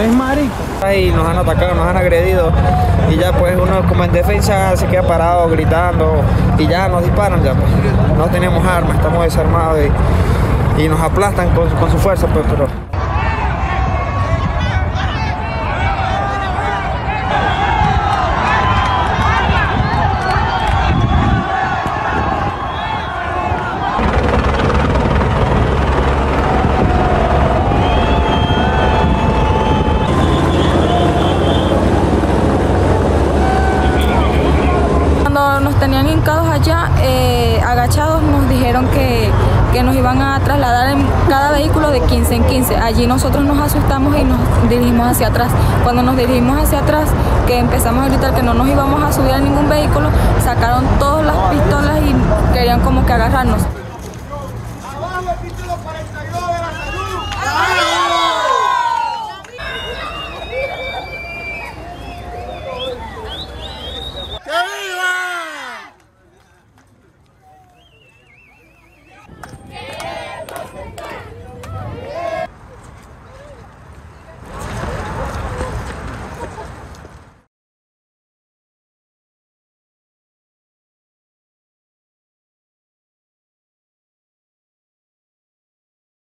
es marico. Ahí nos han atacado, nos han agredido. Y ya pues uno como en defensa se queda parado gritando. Y ya nos disparan, ya pues. no tenemos armas, estamos desarmados y, y nos aplastan con, con su fuerza, pues, pero... tenían hincados allá, eh, agachados, nos dijeron que, que, nos iban a trasladar en cada vehículo de 15 en 15. Allí nosotros nos asustamos y nos dirigimos hacia atrás. Cuando nos dirigimos hacia atrás, que empezamos a gritar que no nos íbamos a subir a ningún vehículo, sacaron todas las pistolas y querían como que agarrarnos. ¡Abajo el título 42!